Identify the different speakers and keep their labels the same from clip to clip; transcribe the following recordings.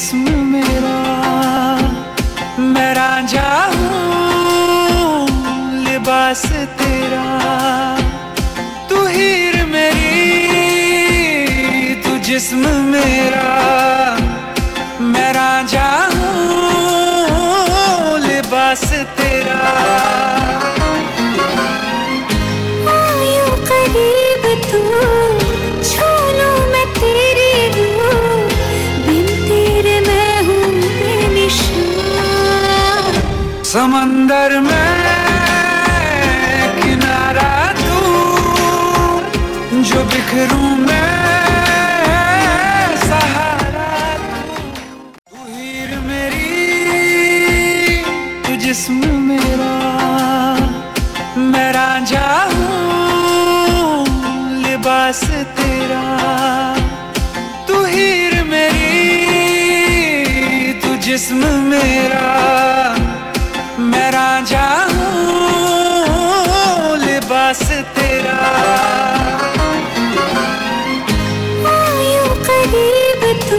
Speaker 1: जिस्म मेरा, मैं रांझा हूँ, लिबास तेरा। तू हीर मेरी, तू जिस्म मेरा। मैं रांझा हूँ, लिबास तेरा समंदर में किनारा तू, जो बिखरू मैं जिस्म मेरा, मैं रांझा हूँ, लिबास तेरा। तू हीर मेरी, तू जिस्म मेरा।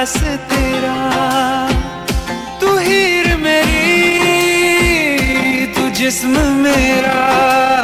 Speaker 1: पास तेरा
Speaker 2: तू
Speaker 1: हीर मेरी तू जिस्म मेरा।